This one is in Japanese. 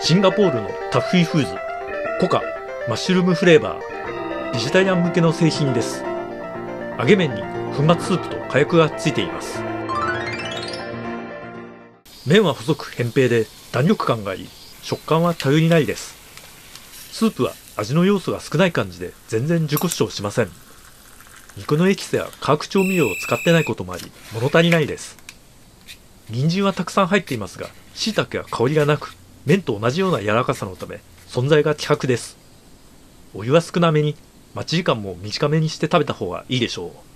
シンガポールのタフィーフーズコカマッシュルームフレーバーベジタリアン向けの製品です。揚げ麺に粉末スープと火薬がついています。麺は細く扁平で弾力感がいい。食感は頼りないです。スープは味の要素が少ない感じで全然自己主張しません。肉のエキスや化学調味料を使ってないこともあり物足りないです。人参はたくさん入っていますが椎茸は香りがなく麺と同じような柔らかさのため存在が希薄です。お湯は少なめに待ち時間も短めにして食べた方がいいでしょう。